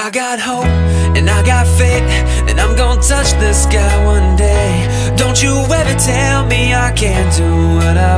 I got hope and I got faith And I'm gonna touch the sky one day. Don't you ever tell me I can't do what I want